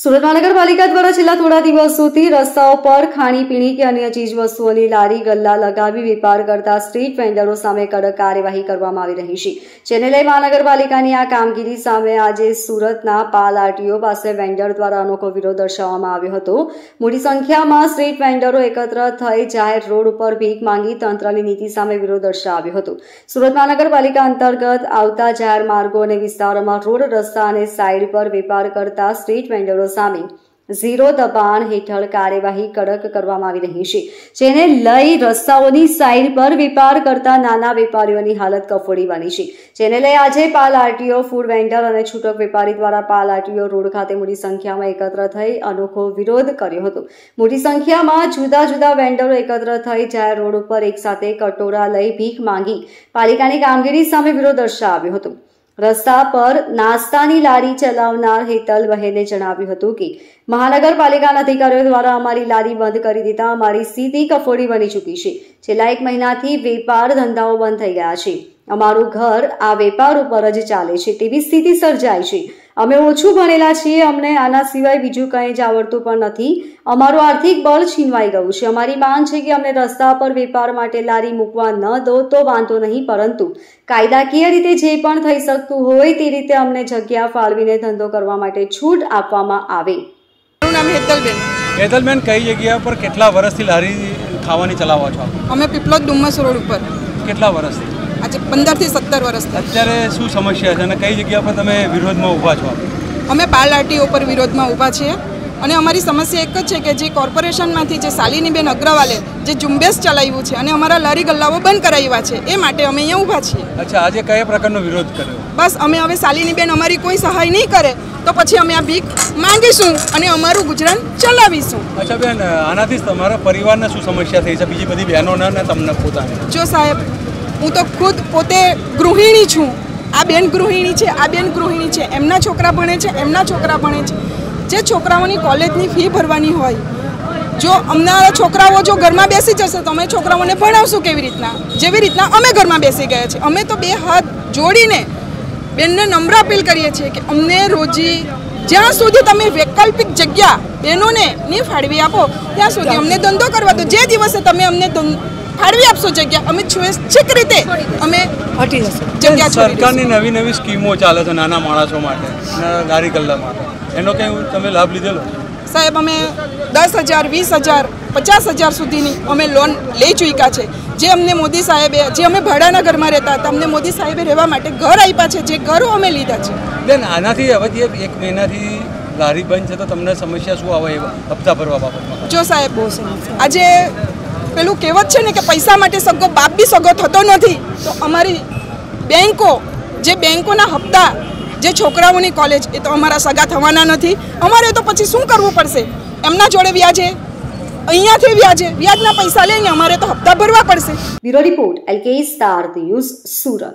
સુરત મહાનગરપાલિકા દ્વારા છેલ્લા થોડા દિવસોથી રસ્તાઓ પર ખાણીપીણી કે અન્ય ચીજ વસ્તુઓની લારી ગલ્લા લગાવી વેપાર કરતા સ્ટ્રીટ વેન્ડરો સામે કડક કાર્યવાહી કરવામાં આવી રહી છે. જેને લઈ મહાનગરપાલિકાની આ કામગીરી સામે આજે સુરતના પાલ આરટીઓ પાસે વેન્ડર દ્વારા અનોખો વિરોધ દર્શાવવામાં આવ્યો હતો. મોટી સંખ્યામાં સ્ટ્રીટ વેન્ડરો એકત્ર થઈ જાહેર રોડ ઉપર ભીખ માંગી તંત્રની નીતિ સામે વિરોધ દર્શાવ્યો હતો. સુરત મહાનગરપાલિકા અંતર્ગત આવતા જાહેર માર્ગો અને વિસ્તારોમાં રોડ રસ્તા અને સાઇડ પર વેપાર કરતા સ્ટ્રીટ વેન્ડરો સામે ઝીરો દબાણ હેઠળ કાર્યવાહી કડક કરવામાં આવી રહી છે, જેને લઈ રસ્તાઓની સાઇડ પર વેપાર કરતા નાના વેપારીઓની હાલત કફોડી બની છે. જેને લઈ આજે પાલ આરટીઓ ફૂડ વેન્ડર અને છૂટક વેપારી દ્વારા પાલ આરટીઓ રોડ ખાતે મોટી સંખ્યામાં એકત્ર થઈ અનોખો વિરોધ કર્યો હતો. મોટી સંખ્યામાં જુદા જુદા વેન્ડરો એકત્ર થઈ જાહેર રોડ ઉપર એકસાથે કટોરા લઈ ભીખ માંગી પાલિકાની કામગીરી સામે વિરોધ દર્શાવ્યો હતો. રસ્તા પર નાસ્તાની લારી ચલાવનાર હેતલ બહેને જણાવ્યું હતું કે, મહાનગરપાલિકાના અધિકારીઓ દ્વારા અમારી લારી બંધ કરી દીધા, અમારી સ્થિતિ કફોડી બની ચૂકી છે. છેલ્લા એક મહિનાથી વેપાર ધંધાઓ બંધ થઈ ગયા છે. અમારું ઘર આ વેપાર ઉપર જ ચાલે છે. તેવી સ્થિતિ સર્જાય છે. અમે ઓછું ભણેલા છીએ અમને આના સિવાય બીજું કંઈ જ આવડતું પણ નથી. અમારું આર્થિક બળ છીનવાઈ ગયું છે. અમારી માંગ છે કે અમને રસ્તા પર વેપાર માટે લારી મૂકવા ન દો તો વાંધો નહીં પરંતુ કાયદાકીય રીતે જે પણ થઈ શકતું હોય તે રીતે અમને જગ્યા ફાળવીને ધંધો કરવા માટે છૂટ આપવામાં આવે. મારું નામ હેતલબેન. હેતલબેન કઈ જગ્યા પર કેટલા વર્ષથી લારી ખાવાની ચલાવો છો અમે પીપલોદ ડુમ્મસ રોડ ઉપર. કેટલા વર્ષથી? આજે પંદરથી સત્તર વર્ષ અત્યારે શું સમસ્યા છે અને કઈ જગ્યા પર તમે વિરોધમાં ઊભા છો? અમે પાલ ઉપર વિરોધમાં ઊભા છીએ અને અમારી સમસ્યા એક જ છે કે જે કોર્પોરેશનમાંથી જે શાલિનીબેન અગ્રવાલે જે ઝુંબેશ ચલાવ્યું છે અને અમારા લારી ગલ્લાઓ બંધ કરાવ્યા છે એ માટે અમે અહીંયા ઊભા છીએ. અચ્છા આજે કયા પ્રકારનો વિરોધ કર્યો? બસ અમે હવે શાલિનીબેન અમારી કોઈ સહાય નહીં કરે તો પછી અમે આ ભીખ માંગીશું અને અમારું ગુજરાન ચલાવીશું. અચ્છા બેન આનાથી તમારા પરિવારને શું સમસ્યા થઈ છે? બીજી બધી બહેનોને તમને પોતાને? જો સાહેબ હું તો ખુદ પોતે ગૃહિણી છું. આ બેન ગૃહિણી છે આ બેન ગૃહિણી છે એમના છોકરા ભણે છે એમના છોકરા ભણે છે. જે છોકરાઓની કોલેજની ફી ભરવાની હોય જો અમના છોકરાઓ જો ઘરમાં બેસી જશે તો અમે છોકરાઓને ભણાવશું કેવી રીતના? જેવી રીતના અમે ઘરમાં બેસી ગયા છીએ. અમે તો બે હાથ જોડીને બેનને નમ્ર અપીલ કરીએ છીએ કે અમને રોજી જ્યાં સુધી તમે વૈકલ્પિક જગ્યા બહેનોને નહીં ફાળવી આપો ત્યાં સુધી અમને ધંધો કરવા દો. જે દિવસે તમે અમને ફાળવી આપશો જગ્યા? અમે સ્વૈચ્છિક રીતે અમે હટી જશું. જગ્યા સરકારની નવી નવી સ્કીમો ચાલે છે નાના માણસો માટે ગારી કલ્લા માટે. એનો કંઈ તમે લાભ લીધેલો? સાહેબ અમે દસ હજાર વીસ હજાર પચાસ હજાર સુધીની અમે લોન લઈ ચૂક્યા છે. જે અમને મોદી સાહેબે જે અમે ભાડાના ઘરમાં રહેતા હતા અમને મોદી સાહેબે રહેવા માટે ઘર આપ્યા છે જે ઘરો અમે લીધા છે. બેન આનાથી હવે એક મહિનાથી લારી બંધ છે તો તમને સમસ્યા શું આવે એ હપ્તા ભરવા બાબતમાં? જો સાહેબ આજે પેલું કહેવત છે ને કે પૈસા માટે સગો બાપ બી સગો થતો નથી. તો અમારી બેન્કો જે બેન્કોના હપ્તા, જે છોકરાઓની કોલેજ એ તો અમારા સગા થવાના નથી. અમારે તો પછી શું કરવું પડશે? એમના જોડે વ્યાજે? અહીંયાથી વ્યાજે? વ્યાજના પૈસા લઈને અમારે તો હપ્તા ભરવા પડશે. Bureau report, LK star news, Surat.